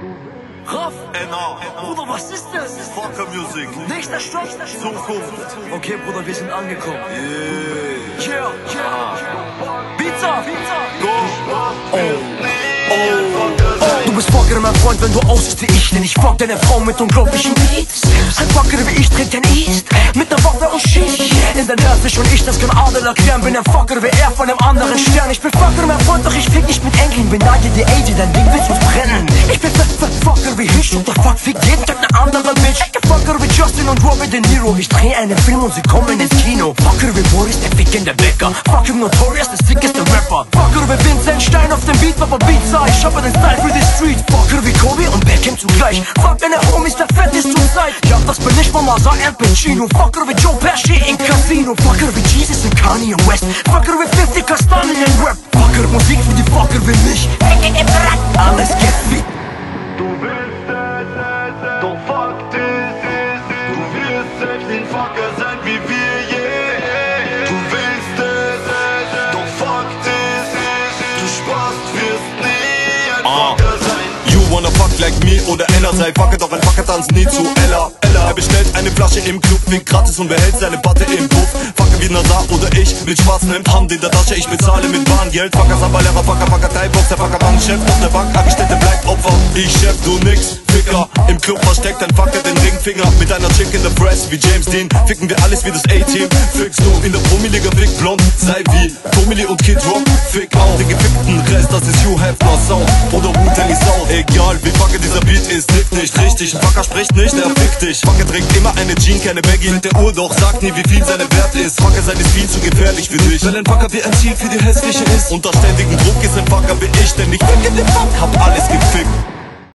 NA. Bruder, was ist das? Fucker Music. Nächster Stopp. Zukunft. Okay, Bruder, wir sind angekommen. Yeah. Yeah, yeah. Pizza. Go. Du bist Fucker, mein Freund, wenn du aussiehst wie ich Denn ich fuck deine Frau mit unglaublichen Beats Ein Fucker wie ich trägt ein schießt In der Nervig und ich, das kann Adel erklären. Bin ein Fucker wie er von einem anderen Stern. Ich bin Fucker, mein Freund, doch ich fick nicht mit Enkeln. Bin Nigel die AJ, dein Ding wird uns brennen Ich bin Fucker wie ich und der Fuck fickt jeden Tag eine andere Bitch. Ich bin Fucker wie Justin und Robert De Niro. Ich dreh einen Film und sie kommen ins Kino. Fucker wie Boris, der fickende Bäcker. Fucker Notorious, der sickeste Rapper. Fucker wie Vincent Stein auf dem Beat, Papa Pizza. Ich habe den Style für die Street Fucker wie Kobe und Beckham zugleich? Fuck deine Homies, der Fett ist zur Zeit Ja, das bin ich, Mama, sah Al Pacino. Fucker wie Joe Pesci in Casino Fucker wie Jesus und Kanye West. Fucker wie 50 Kastanien Rap. Fucker Musik für die Fucker wie mich. Alles geht wie Du willst es, doch Fakt ist, du wirst selbst ein Fucker sein wie wir, yeah. Du willst es, doch Fakt ist, du sparst, wirst nie ein Ah. Fucker sein. You wanna fuck like me oder Ella Sei Fucker, doch ein Fucker tanzt nie zu Ella. Ella, er bestellt eine Flasche im Club, fickt gratis und behält seine Patte im Puff mit schwarzen Hemd, Hand in der Tasche Ich bezahle mit Bahngeld, Fucker Sambalera, Fucker, Fucker, Thai-Boxer Fucker, Bankchef, auf der Bank, Angestellte bleibt Opfer. Ich Chef, du nix, Ficker. Im Club versteckt ein Fucker den Ringfinger. Mit einer Chick in the Press wie James Dean Ficken wir alles wie das A-Team. Fickst du in der Promiliga, fick blond Sei wie Tomili und Kid Rock Wie Facke, dieser Beat ist trifft nicht richtig. Ein Facker spricht nicht, er fickt dich. Fucker trinkt immer eine Jean, keine Baggy mit der Uhr, doch sagt nie, wie viel seine Wert ist. Fucker sein ist viel zu gefährlich für dich. Wenn ein Fucker wie ein Ziel für die Hässliche ist, unter ständigem Druck ist ein Fucker wie ich, denn ich ficke den Fuck, hab alles gefickt.